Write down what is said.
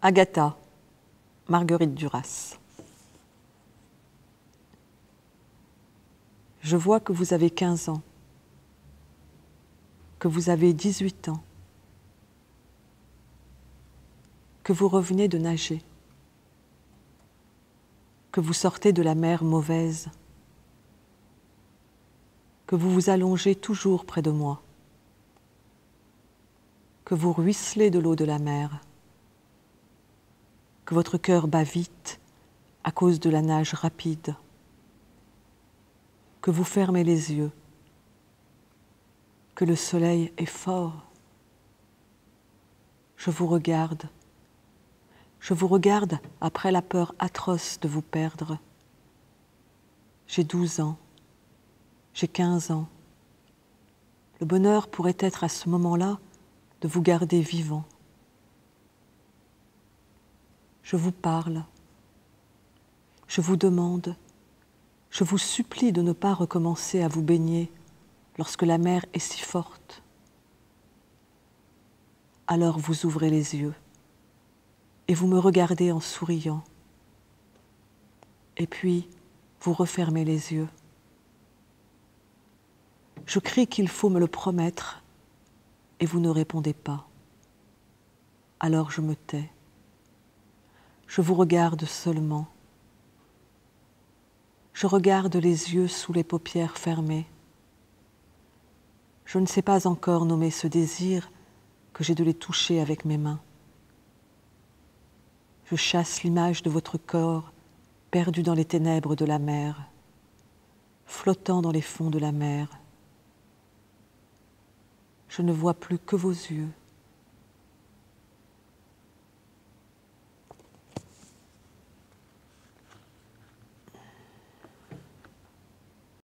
Agatha, Marguerite Duras. Je vois que vous avez 15 ans, que vous avez 18 ans, que vous revenez de nager, que vous sortez de la mer mauvaise, que vous vous allongez toujours près de moi, que vous ruisselez de l'eau de la mer, que votre cœur bat vite à cause de la nage rapide, que vous fermez les yeux, que le soleil est fort. Je vous regarde, je vous regarde après la peur atroce de vous perdre. J'ai douze ans, j'ai quinze ans. Le bonheur pourrait être à ce moment-là de vous garder vivant. Je vous parle, je vous demande, je vous supplie de ne pas recommencer à vous baigner lorsque la mer est si forte. Alors vous ouvrez les yeux et vous me regardez en souriant. Et puis, vous refermez les yeux. Je crie qu'il faut me le promettre et vous ne répondez pas. Alors je me tais. Je vous regarde seulement. Je regarde les yeux sous les paupières fermées. Je ne sais pas encore nommer ce désir que j'ai de les toucher avec mes mains. Je chasse l'image de votre corps perdu dans les ténèbres de la mer, flottant dans les fonds de la mer. Je ne vois plus que vos yeux